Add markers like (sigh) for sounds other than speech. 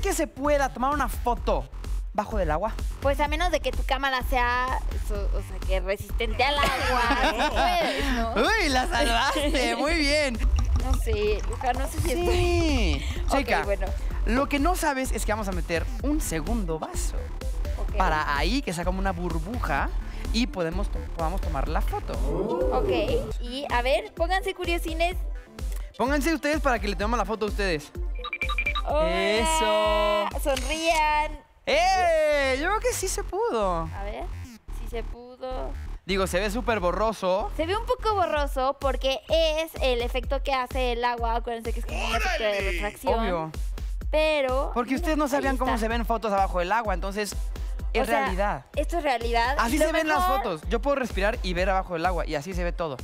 que se pueda tomar una foto bajo del agua? Pues a menos de que tu cámara sea, so- o sea, que resistente al agua, (laughs) sí puedes, ¿no? ¡Uy, la salvaste! (laughs) Muy bien. No sé, Luca, no sé si estoy... (laughs) Sí. Ok, Chica, bueno. lo que no sabes es que vamos a meter un segundo vaso Ok. para ahí que sea como una burbuja y podemos to- podamos tomar la foto. Ok, y a ver, pónganse curiosines. Pónganse ustedes para que le tomemos la foto a ustedes. Hola. Eso. Sonrían. ¡Eh! Yo creo que sí se pudo. A ver, si se pudo. Digo, se ve súper borroso. Se ve un poco borroso porque es el efecto que hace el agua. Acuérdense que es como un efecto de refracción. Obvio. Pero. Porque ustedes no sabían cómo se ven fotos abajo del agua, entonces es O sea, realidad. Esto es realidad. Así se ven las fotos. Yo puedo respirar y ver abajo del agua y así se ve todo.